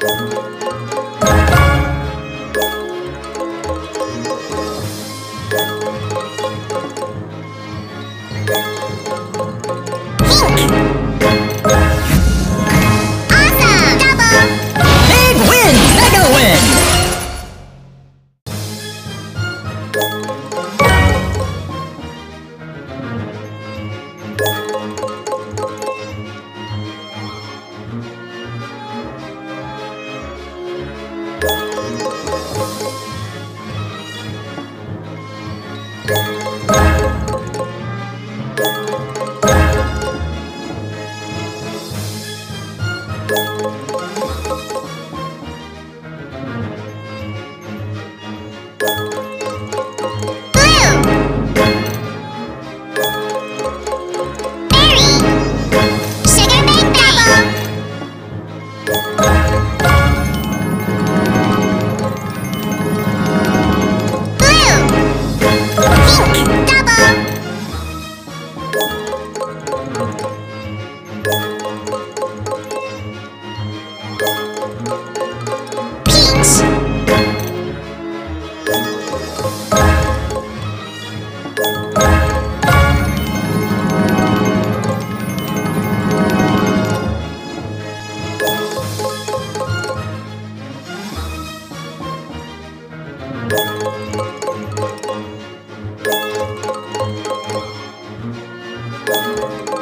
Música Música